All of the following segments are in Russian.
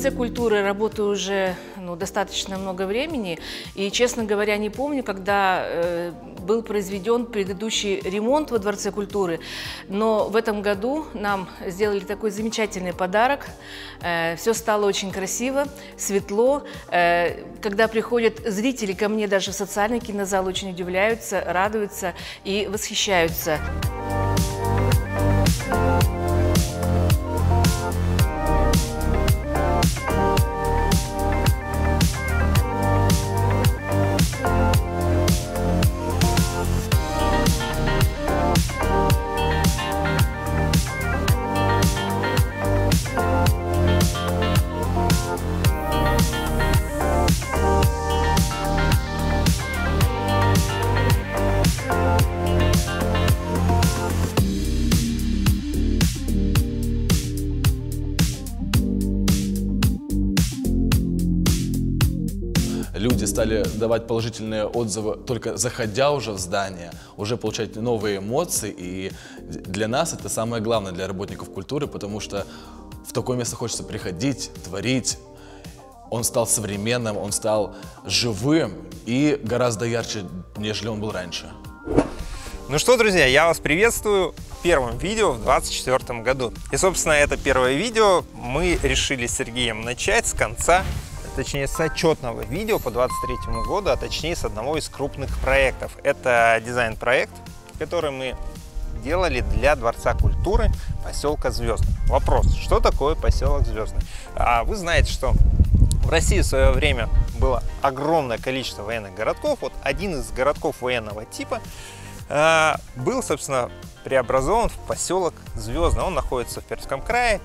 Во Дворце культуры работаю уже ну, достаточно много времени. И, честно говоря, не помню, когда э, был произведен предыдущий ремонт во Дворце культуры. Но в этом году нам сделали такой замечательный подарок. Э, все стало очень красиво, светло. Э, когда приходят зрители ко мне даже в социальный кинозал, очень удивляются, радуются и восхищаются. Стали давать положительные отзывы только заходя уже в здание, уже получать новые эмоции. И для нас это самое главное, для работников культуры, потому что в такое место хочется приходить, творить. Он стал современным, он стал живым и гораздо ярче, нежели он был раньше. Ну что, друзья, я вас приветствую в первом видео в 2024 году. И, собственно, это первое видео мы решили с Сергеем начать с конца точнее с отчетного видео по 2023 году, а точнее с одного из крупных проектов. Это дизайн-проект, который мы делали для Дворца культуры поселка Звездный. Вопрос, что такое поселок Звездный? А вы знаете, что в России в свое время было огромное количество военных городков. Вот один из городков военного типа э, был, собственно, преобразован в поселок Звездный. Он находится в Пермском крае,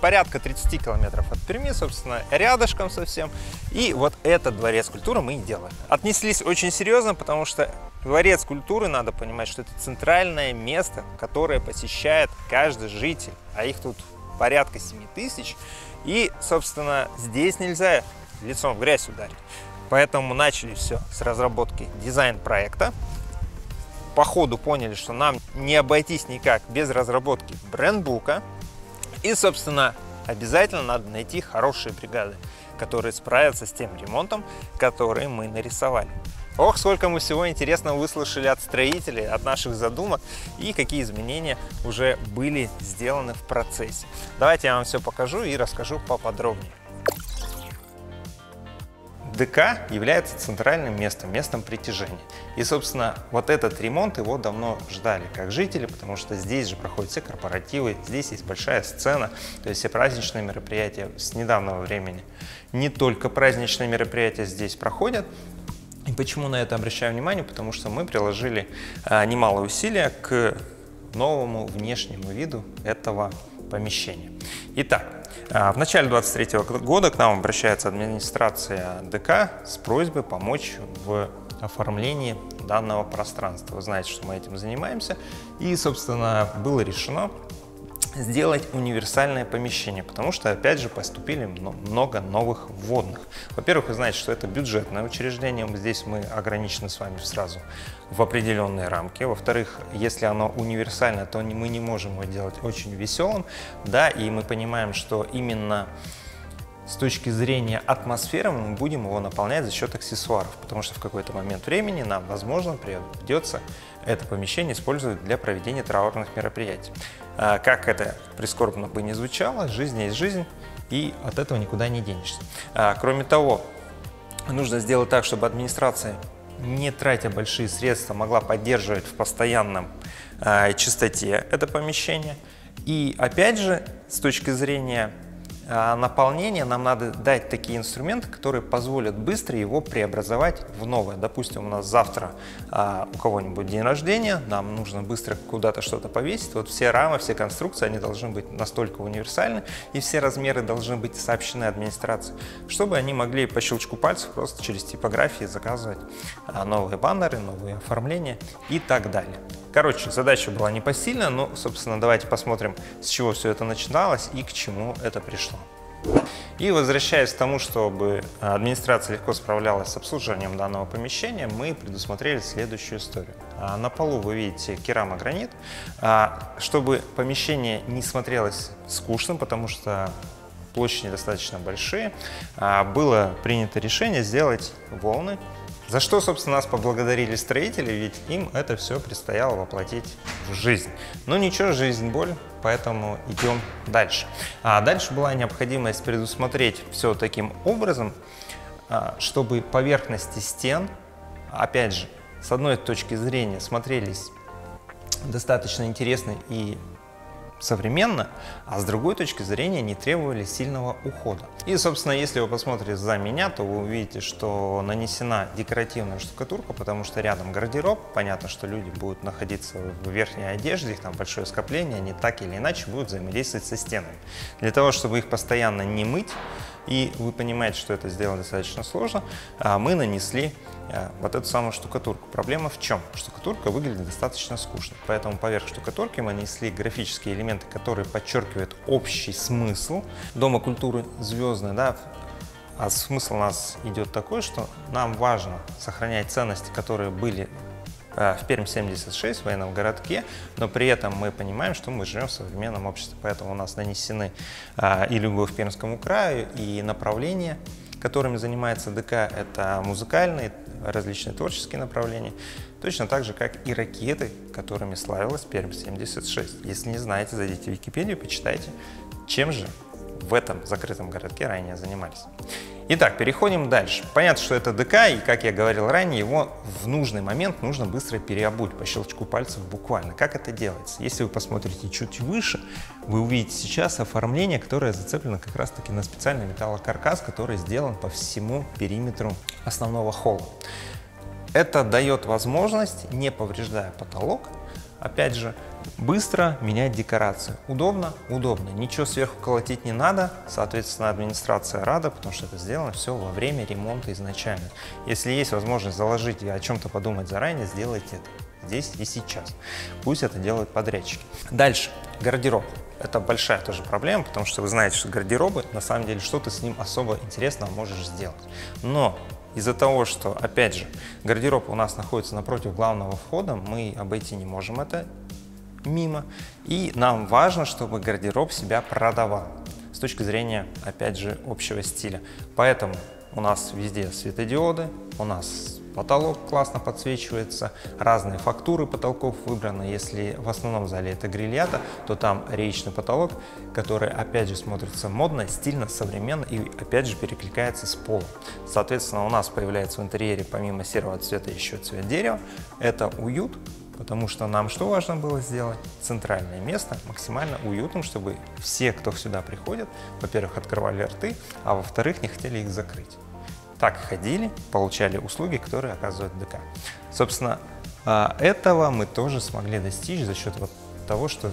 порядка 30 километров от Перми, собственно, рядышком совсем. И вот этот дворец культуры мы и делаем. Отнеслись очень серьезно, потому что дворец культуры, надо понимать, что это центральное место, которое посещает каждый житель, а их тут порядка 7 тысяч. И, собственно, здесь нельзя лицом в грязь ударить. Поэтому начали все с разработки дизайн-проекта. По ходу поняли, что нам не обойтись никак без разработки брендбука, и, собственно, обязательно надо найти хорошие бригады, которые справятся с тем ремонтом, который мы нарисовали. Ох, сколько мы всего интересного выслушали от строителей, от наших задумок и какие изменения уже были сделаны в процессе. Давайте я вам все покажу и расскажу поподробнее. ДК является центральным местом, местом притяжения. И, собственно, вот этот ремонт его давно ждали как жители, потому что здесь же проходят все корпоративы, здесь есть большая сцена, то есть все праздничные мероприятия с недавнего времени. Не только праздничные мероприятия здесь проходят, и почему на это обращаю внимание? Потому что мы приложили а, немало усилия к новому внешнему виду этого помещения. Итак, а, в начале 2023 года к нам обращается администрация ДК с просьбой помочь в оформлении данного пространства. Вы знаете, что мы этим занимаемся. И, собственно, было решено сделать универсальное помещение, потому что, опять же, поступили много новых вводных. Во-первых, вы знаете, что это бюджетное учреждение, здесь мы ограничены с вами сразу в определенные рамки. Во-вторых, если оно универсальное, то мы не можем его делать очень веселым, да, и мы понимаем, что именно с точки зрения атмосферы мы будем его наполнять за счет аксессуаров, потому что в какой-то момент времени нам, возможно, придется это помещение использовать для проведения траурных мероприятий. А, как это прискорбно бы не звучало, жизнь есть жизнь, и от этого никуда не денешься. А, кроме того, нужно сделать так, чтобы администрация, не тратя большие средства, могла поддерживать в постоянном а, чистоте это помещение. И опять же, с точки зрения а, наполнения нам надо дать такие инструменты, которые позволят быстро его преобразовать в новое. Допустим, у нас завтра а, у кого-нибудь день рождения, нам нужно быстро куда-то что-то повесить. Вот все рамы, все конструкции, они должны быть настолько универсальны, и все размеры должны быть сообщены администрации, чтобы они могли по щелчку пальцев просто через типографии заказывать а, новые баннеры, новые оформления и так далее. Короче, задача была непосильная, но, собственно, давайте посмотрим, с чего все это начиналось и к чему это пришло. И возвращаясь к тому, чтобы администрация легко справлялась с обслуживанием данного помещения, мы предусмотрели следующую историю. А, на полу вы видите керамогранит. А, чтобы помещение не смотрелось скучным, потому что площади достаточно большие, а, было принято решение сделать волны за что, собственно, нас поблагодарили строители, ведь им это все предстояло воплотить в жизнь. Но ничего, жизнь боль, поэтому идем дальше. А дальше была необходимость предусмотреть все таким образом, а, чтобы поверхности стен, опять же, с одной точки зрения смотрелись достаточно интересно и современно, а с другой точки зрения не требовали сильного ухода. И, собственно, если вы посмотрите за меня, то вы увидите, что нанесена декоративная штукатурка, потому что рядом гардероб, понятно, что люди будут находиться в верхней одежде, их там большое скопление, они так или иначе будут взаимодействовать со стенами. Для того, чтобы их постоянно не мыть, и вы понимаете, что это сделано достаточно сложно, а мы нанесли а, вот эту самую штукатурку. Проблема в чем? Штукатурка выглядит достаточно скучно, поэтому поверх штукатурки мы нанесли графические элементы, которые подчеркивают общий смысл Дома культуры звездный, да, а смысл у нас идет такой, что нам важно сохранять ценности, которые были Э, в Перм-76, в военном городке, но при этом мы понимаем, что мы живем в современном обществе, поэтому у нас нанесены э, и любовь к Пермскому краю, и направления, которыми занимается ДК, это музыкальные, различные творческие направления, точно так же, как и ракеты, которыми славилась Перм-76. Если не знаете, зайдите в Википедию, почитайте, чем же в этом закрытом городке ранее занимались. Итак, переходим дальше. Понятно, что это ДК, и, как я говорил ранее, его в нужный момент нужно быстро переобуть по щелчку пальцев буквально. Как это делается? Если вы посмотрите чуть выше, вы увидите сейчас оформление, которое зацеплено как раз-таки на специальный металлокаркас, который сделан по всему периметру основного холла. Это дает возможность, не повреждая потолок, опять же, Быстро менять декорацию. Удобно? Удобно. Ничего сверху колотить не надо. Соответственно, администрация рада, потому что это сделано все во время ремонта изначально. Если есть возможность заложить и о чем-то подумать заранее, сделайте это здесь и сейчас. Пусть это делают подрядчики. Дальше. Гардероб. Это большая тоже проблема, потому что вы знаете, что гардеробы, на самом деле, что ты с ним особо интересного можешь сделать. Но из-за того, что, опять же, гардероб у нас находится напротив главного входа, мы обойти не можем это мимо. И нам важно, чтобы гардероб себя продавал с точки зрения, опять же, общего стиля. Поэтому у нас везде светодиоды, у нас потолок классно подсвечивается, разные фактуры потолков выбраны. Если в основном зале это грильята, то там речный потолок, который опять же смотрится модно, стильно, современно и опять же перекликается с полом. Соответственно, у нас появляется в интерьере помимо серого цвета еще цвет дерева. Это уют, Потому что нам что важно было сделать? Центральное место максимально уютным, чтобы все, кто сюда приходит, во-первых, открывали рты, а во-вторых, не хотели их закрыть. Так ходили, получали услуги, которые оказывает ДК. Собственно, а, этого мы тоже смогли достичь за счет вот того, что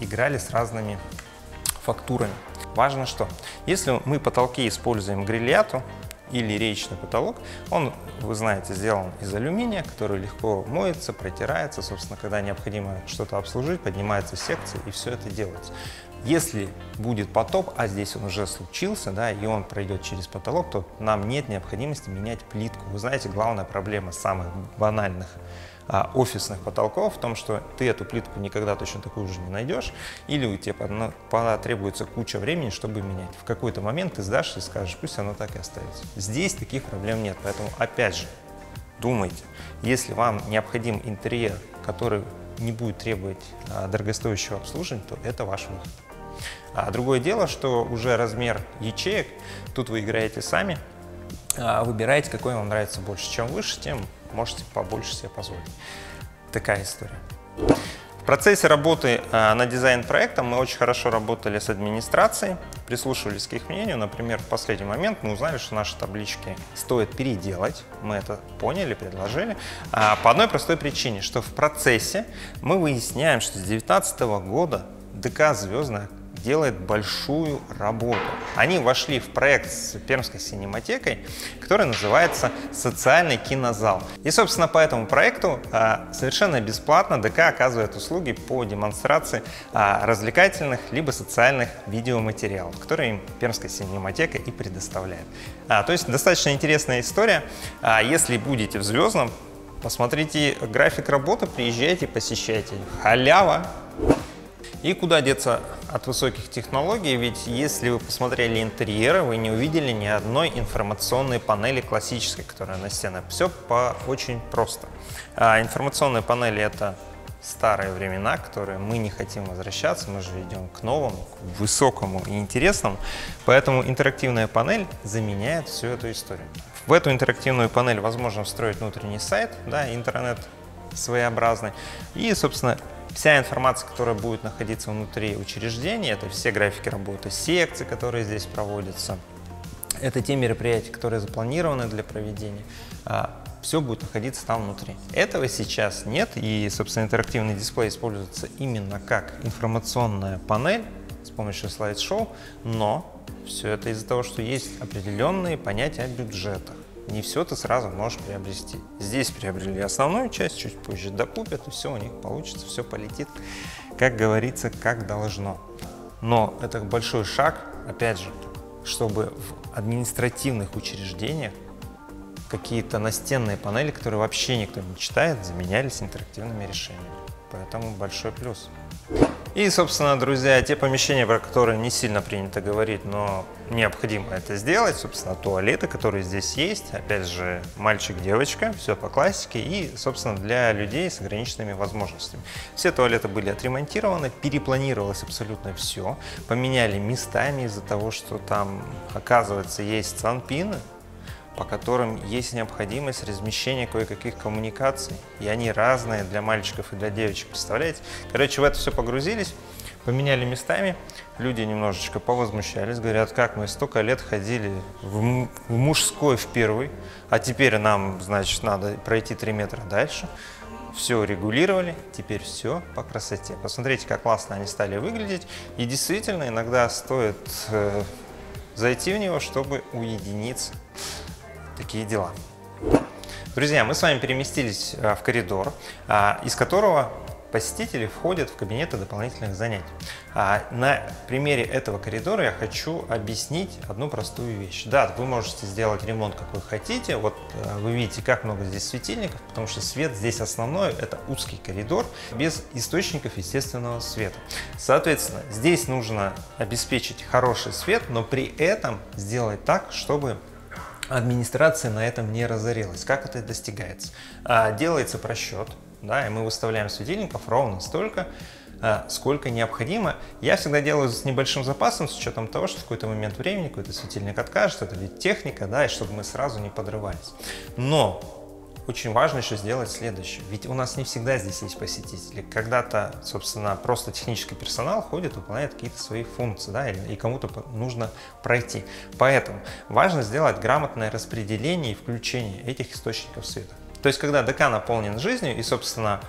играли с разными фактурами. Важно что? Если мы потолки используем грильяту, или речный потолок, он, вы знаете, сделан из алюминия, который легко моется, протирается, собственно, когда необходимо что-то обслужить, поднимается секция и все это делается. Если будет потоп, а здесь он уже случился, да, и он пройдет через потолок, то нам нет необходимости менять плитку. Вы знаете, главная проблема самых банальных а, офисных потолков в том, что ты эту плитку никогда точно такую же не найдешь, или у тебя потребуется куча времени, чтобы менять. В какой-то момент ты сдашь и скажешь, пусть оно так и остается. Здесь таких проблем нет, поэтому опять же, думайте, если вам необходим интерьер, который не будет требовать а, дорогостоящего обслуживания, то это ваш выход. А другое дело, что уже размер ячеек, тут вы играете сами, а, выбираете, какой вам нравится больше. Чем выше, тем можете побольше себе позволить. Такая история. В процессе работы э, над дизайн-проектом мы очень хорошо работали с администрацией, прислушивались к их мнению. Например, в последний момент мы узнали, что наши таблички стоит переделать. Мы это поняли, предложили. А, по одной простой причине, что в процессе мы выясняем, что с 2019 года ДК «Звездная делает большую работу. Они вошли в проект с Пермской синематекой, который называется «Социальный кинозал». И, собственно, по этому проекту а, совершенно бесплатно ДК оказывает услуги по демонстрации а, развлекательных либо социальных видеоматериалов, которые им Пермская синематека и предоставляет. А, то есть достаточно интересная история. Если будете в Звездном, посмотрите график работы, приезжайте, посещайте. Халява! И куда деться от высоких технологий, ведь если вы посмотрели интерьеры, вы не увидели ни одной информационной панели классической, которая на стенах. Все по очень просто. А информационные панели это старые времена, которые мы не хотим возвращаться, мы же идем к новому, к высокому и интересному. Поэтому интерактивная панель заменяет всю эту историю. В эту интерактивную панель возможно встроить внутренний сайт, да, интернет своеобразный. И, собственно, вся информация, которая будет находиться внутри учреждения, это все графики работы секций, которые здесь проводятся, это те мероприятия, которые запланированы для проведения. А, все будет находиться там внутри. Этого сейчас нет, и, собственно, интерактивный дисплей используется именно как информационная панель с помощью слайд-шоу, но все это из-за того, что есть определенные понятия о бюджетах. Не все ты сразу можешь приобрести. Здесь приобрели основную часть, чуть позже докупят, и все у них получится, все полетит, как говорится, как должно. Но это большой шаг, опять же, чтобы в административных учреждениях какие-то настенные панели, которые вообще никто не читает, заменялись интерактивными решениями. Поэтому большой плюс. И, собственно, друзья, те помещения, про которые не сильно принято говорить, но необходимо это сделать, собственно, туалеты, которые здесь есть, опять же, мальчик-девочка, все по классике, и, собственно, для людей с ограниченными возможностями. Все туалеты были отремонтированы, перепланировалось абсолютно все, поменяли местами из-за того, что там, оказывается, есть санпины, по которым есть необходимость размещения кое-каких коммуникаций. И они разные для мальчиков и для девочек, представляете? Короче, в это все погрузились, поменяли местами, люди немножечко повозмущались, говорят, как мы столько лет ходили в, в мужской в первый, а теперь нам, значит, надо пройти 3 метра дальше. Все регулировали, теперь все по красоте. Посмотрите, как классно они стали выглядеть. И действительно, иногда стоит э, зайти в него, чтобы уединиться такие дела. Друзья, мы с вами переместились а, в коридор, а, из которого посетители входят в кабинеты дополнительных занятий. А на примере этого коридора я хочу объяснить одну простую вещь. Да, вы можете сделать ремонт, как вы хотите. Вот вы видите, как много здесь светильников, потому что свет здесь основной. Это узкий коридор без источников естественного света. Соответственно, здесь нужно обеспечить хороший свет, но при этом сделать так, чтобы администрация на этом не разорилась. Как это достигается? А, делается просчет, да, и мы выставляем светильников ровно столько, а, сколько необходимо. Я всегда делаю с небольшим запасом, с учетом того, что в какой-то момент времени какой-то светильник откажет, это ведь техника, да, и чтобы мы сразу не подрывались. Но очень важно еще сделать следующее. Ведь у нас не всегда здесь есть посетители. Когда-то, собственно, просто технический персонал ходит, выполняет какие-то свои функции, да, и кому-то нужно пройти. Поэтому важно сделать грамотное распределение и включение этих источников света. То есть, когда ДК наполнен жизнью и, собственно,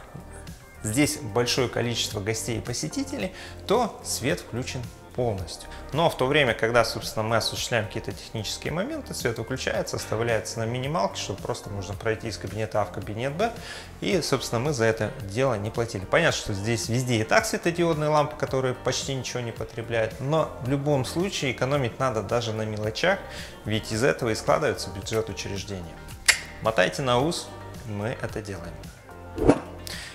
здесь большое количество гостей и посетителей, то свет включен полностью. Но в то время, когда, собственно, мы осуществляем какие-то технические моменты, свет выключается, оставляется на минималке, чтобы просто можно пройти из кабинета А в кабинет Б, и, собственно, мы за это дело не платили. Понятно, что здесь везде и так светодиодные лампы, которые почти ничего не потребляют, но в любом случае экономить надо даже на мелочах, ведь из этого и складывается бюджет учреждения. Мотайте на ус, мы это делаем.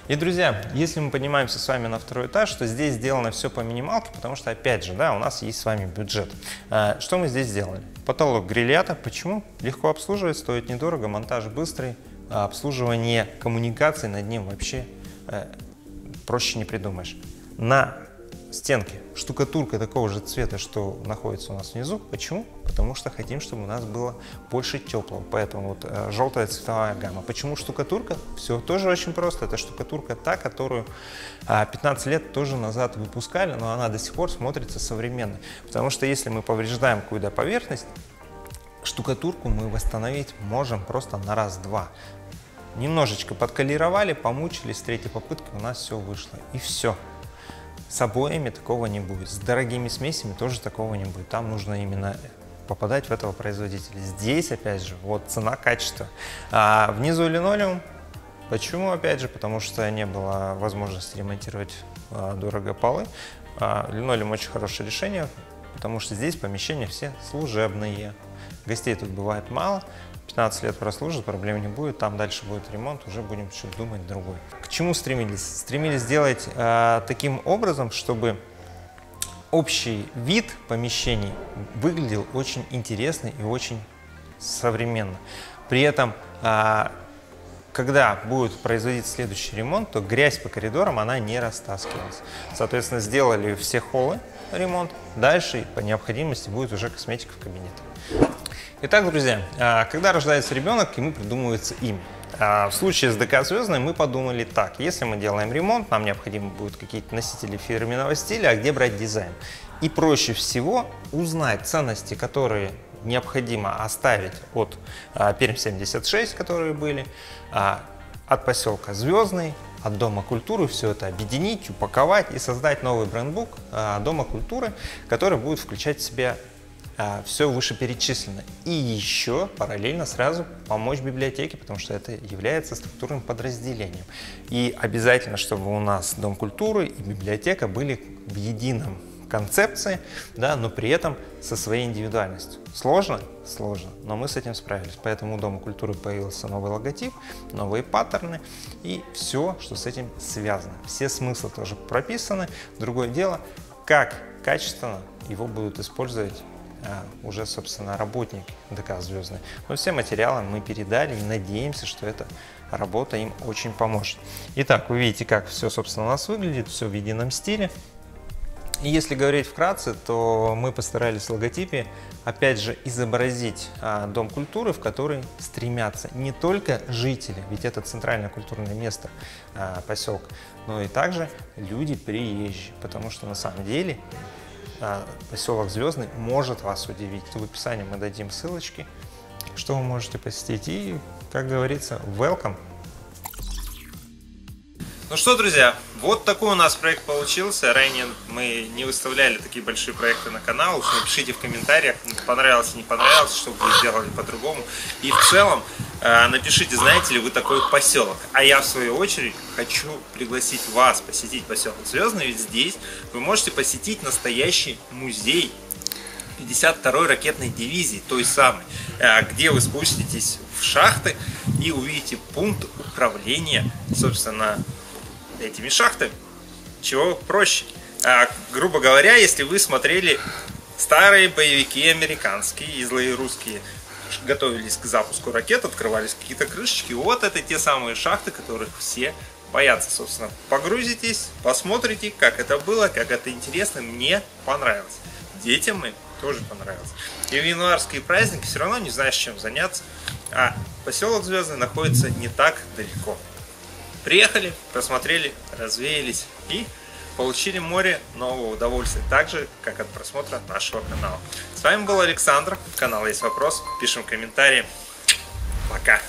И, друзья, если мы поднимаемся с вами на второй этаж, то здесь сделано все по минималке, потому что, опять же, да, у нас есть с вами бюджет. А, что мы здесь сделали? Потолок грилята. Почему? Легко обслуживать, стоит недорого, монтаж быстрый, а обслуживание коммуникаций над ним вообще э, проще не придумаешь. На стенки. Штукатурка такого же цвета, что находится у нас внизу. Почему? Потому что хотим, чтобы у нас было больше теплого. Поэтому вот э, желтая цветовая гамма. Почему штукатурка? Все тоже очень просто. Это штукатурка та, которую э, 15 лет тоже назад выпускали, но она до сих пор смотрится современной. Потому что если мы повреждаем какую-то поверхность, штукатурку мы восстановить можем просто на раз-два. Немножечко подкалировали, помучились, с третьей попытки у нас все вышло. И все. С обоями такого не будет. С дорогими смесями тоже такого не будет. Там нужно именно попадать в этого производителя. Здесь, опять же, вот цена, качество. А внизу линолеум. Почему, опять же? Потому что не было возможности ремонтировать а, дорого полы. А, линолеум очень хорошее решение, потому что здесь помещения все служебные. Гостей тут бывает мало. 15 лет прослужит, проблем не будет, там дальше будет ремонт, уже будем что-то думать другой. К чему стремились? Стремились сделать э, таким образом, чтобы общий вид помещений выглядел очень интересно и очень современно. При этом, а, когда будет производиться следующий ремонт, то грязь по коридорам, она не растаскивалась. Соответственно, сделали все холлы ремонт, дальше по необходимости будет уже косметика в кабинете. Итак, друзья, а, когда рождается ребенок, ему придумывается имя. А, в случае с ДК «Звездной» мы подумали так, если мы делаем ремонт, нам необходимо будут какие-то носители фирменного стиля, а где брать дизайн? И проще всего узнать ценности, которые необходимо оставить от а, Перм-76, которые были, от поселка Звездный, от Дома культуры, все это объединить, упаковать и создать новый брендбук а, Дома культуры, который будет включать в себя а, все вышеперечисленное. И еще параллельно сразу помочь библиотеке, потому что это является структурным подразделением. И обязательно, чтобы у нас Дом культуры и библиотека были в едином концепции, да, но при этом со своей индивидуальностью. Сложно? Сложно, но мы с этим справились. Поэтому у Дома культуры появился новый логотип, новые паттерны и все, что с этим связано. Все смыслы тоже прописаны. Другое дело, как качественно его будут использовать а, уже, собственно, работник ДК «Звездный». Но все материалы мы передали и надеемся, что эта работа им очень поможет. Итак, вы видите, как все, собственно, у нас выглядит, все в едином стиле. И если говорить вкратце, то мы постарались в логотипе, опять же, изобразить а, Дом культуры, в который стремятся не только жители, ведь это центральное культурное место а, поселка, но и также люди приезжие, потому что на самом деле а, поселок Звездный может вас удивить. В описании мы дадим ссылочки, что вы можете посетить. И, как говорится, welcome! Ну что, друзья, вот такой у нас проект получился. Ранее мы не выставляли такие большие проекты на канал. Уж напишите в комментариях, понравилось, не понравилось, что вы сделали по-другому. И в целом э, напишите, знаете ли вы такой поселок. А я в свою очередь хочу пригласить вас посетить поселок Звездный, ведь здесь вы можете посетить настоящий музей 52-й ракетной дивизии, той самой, э, где вы спуститесь в шахты и увидите пункт управления, собственно, этими шахтами. Чего проще? А, грубо говоря, если вы смотрели старые боевики американские и злые русские, готовились к запуску ракет, открывались какие-то крышечки, вот это те самые шахты, которых все боятся, собственно. Погрузитесь, посмотрите, как это было, как это интересно, мне понравилось. Детям мы тоже понравилось. И в январские праздники все равно не знаешь, чем заняться. А поселок Звездный находится не так далеко. Приехали, посмотрели, развеялись и получили море нового удовольствия, так же, как от просмотра нашего канала. С вами был Александр, канал Есть Вопрос, пишем комментарии. Пока!